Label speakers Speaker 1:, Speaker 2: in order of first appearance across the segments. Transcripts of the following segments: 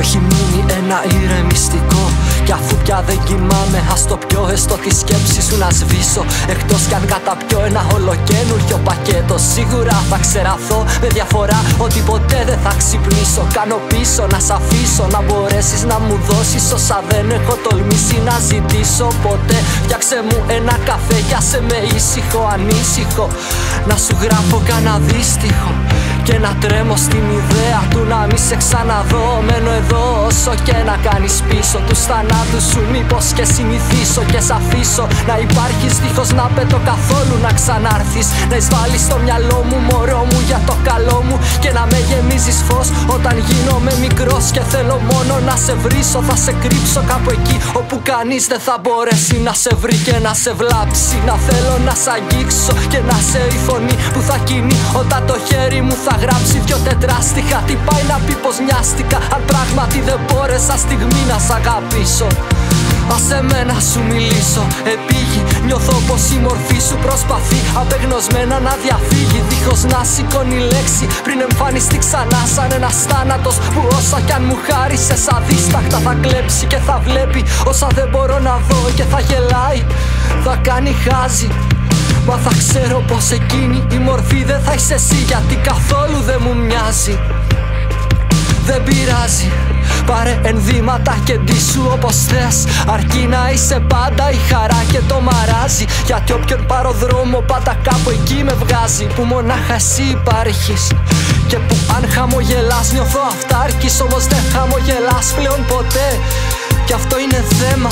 Speaker 1: έχει μείνει ένα ηρεμιστικό. Κι αφού πια δεν κοιμάμαι ας το πιο έστω τη σκέψη σου να σβήσω. Εκτός κι αν καταπιώ ένα ολοκένουργιο πακέτο. Σίγουρα θα ξεραθώ με διαφορά ότι ποτέ δεν θα ξυπνήσω. Κάνω πίσω να σ' αφήσω να μπορέσεις να μου δώσεις όσα δεν έχω τολμήσει να ζητήσω. Ποτέ Φτιάξε μου ένα καφέ για σε με ήσυχο ανήσυχο. Να σου γράφω κανένα δύστιχο και να τρέμω στην ιδέα του να μη σε ξαναδώ Μένω εδώ όσο και να κάνεις πίσω. Τους θανάτους σου μήπως και συνηθίσω Και σ' αφήσω. Να υπάρχεις δίχως να πέτω καθόλου να ξανάρθεις. Να εισβάλλεις στο μυαλό μου μωρό μου για το καλό μου. Και να με γεμίζεις φως όταν γίνομαι μικρός Και θέλω μόνο να σε βρίσω Θα σε κρύψω κάπου εκεί όπου κανείς δεν θα μπορέσει να σε βρει και να σε βλάψει. Να θέλω να σ' αγγίξω και να σε η φωνή που θα κινεί. Όταν το χέρι μου θα γράψει δυο τετράστιχα Τι πάει να πει πως νοιάστηκα Αν πράγματι δεν μπόρεσα στιγμή να σ' αγαπήσω. Ας εμένα σου μιλήσω Επίγει νιώθω πως η μορφή σου προσπαθεί Απεγνωσμένα να διαφύγει. Δίχως να σηκώνει λέξη Πριν εμφανιστεί ξανά σαν ένας θάνατος Που όσα κι αν μου χάρισες αδίστακτα θα κλέψει Και θα βλέπει. Όσα δεν μπορώ να δω Και θα γελάει Θα κάνει χάζι. Μα θα ξέρω πως εκείνη η μορφή δεν θα είσαι εσύ Γιατί καθόλου δεν μου μοιάζει. Δεν πειράζει Πάρε ενδύματα και σου όπως θες. Αρκεί να είσαι πάντα η χαρά και το μαράζει. Γιατί όποιον πάρω δρόμο πάντα κάπου εκεί με βγάζει. Που μονάχα εσύ υπάρχεις. Και που αν χαμογελάς νιώθω αυτάρκης. Όμως δεν χαμογελάς πλέον ποτέ. Και αυτό είναι θέμα.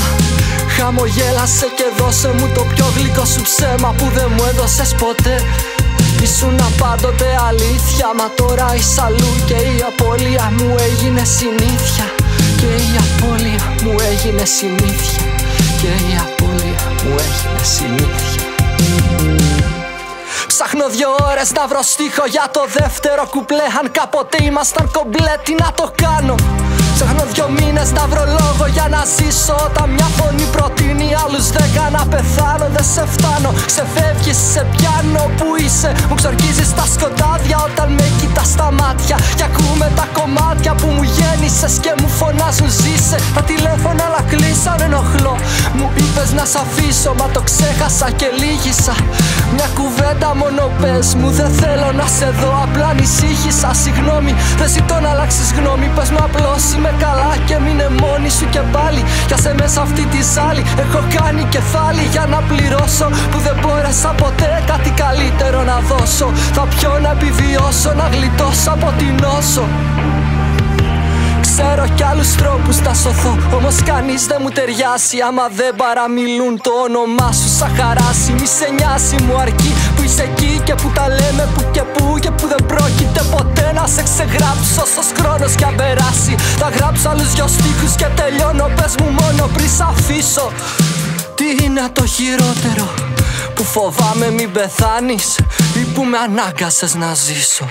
Speaker 1: Χαμογέλασε και δώσε μου το πιο γλυκό σου ψέμα που δεν μου έδωσες ποτέ Ήσουν πάντοτε αλήθεια Μα τώρα είσαι αλλού και η απώλεια μου έγινε συνήθεια. Και η απώλεια μου έγινε συνήθεια. Και η απώλεια μου έγινε συνήθεια. Ψάχνω δυο ώρες να βρω στίχο για το δεύτερο κουπλέ. Αν κάποτε ήμασταν κομπλέ τι να το κάνω; Ψάχνω δυο μήνες να βρω λόγο για να ζήσω. Όταν μια φωνή προτείνει άλλους δέκα να πεθάνω. Δεν σε φτάνω, ξεφεύγεις, σε πιάνω που είσαι Μου ξορκίζεις τα σκοτάδια όταν με κοιτάς στα μάτια. Και ακούμε τα κομμάτια που μου γέννησες και μου φωνάζουν ζήσε. Τα τηλέφωνα αλλά κλείσαν ενοχλώ Μου είπες να σ' αφήσω μα το ξέχασα και λύγησα. Μια κουβέντα μόνο πες μου δεν θέλω να σε δω. Απλά ανησύχησα, συγγνώμη δεν ζητώ να αλλάξεις γνώμη. Πες μου απλώς είμαι καλά και μείνε μόνη σου και πάλι. Για σε μέσα αυτή τη ζάλη έχω κάνει κεφάλι για να πληρώσω. Που δεν μπόρεσα ποτέ κάτι καλύτερο να δώσω. Θα πιω να επιβιώσω, να γλιτώσω από την νόσο Ξέρω κι άλλους τρόπους να σωθώ. Όμως κανείς δεν μου ταιριάσει. Άμα δεν παραμιλούν το όνομά σου, σαν χαράσει. Μη σε νοιάσει, μου αρκεί που είσαι εκεί και που τα λέμε που και που και που δεν πρόκειται ποτέ να σε ξεγράψω. Όσο χρόνος κι αν περάσει, θα γράψω άλλους δυο στίχους και τελειώνω. Πες μου μόνο πριν σ' αφήσω. Τι είναι το χειρότερο που φοβάμαι μην πεθάνεις ή που με ανάγκασες να ζήσω;